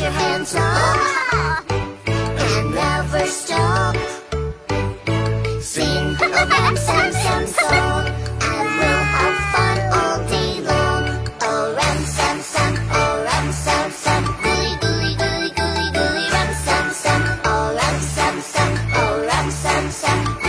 your hands up and never stop. Sing a ram sam sam song and we'll have fun all day long. Oh ram sam sam, oh ram sam sam, gooey gooey gooey gooey gooey ram sam sam, oh ram sam sam, oh ram sam sam.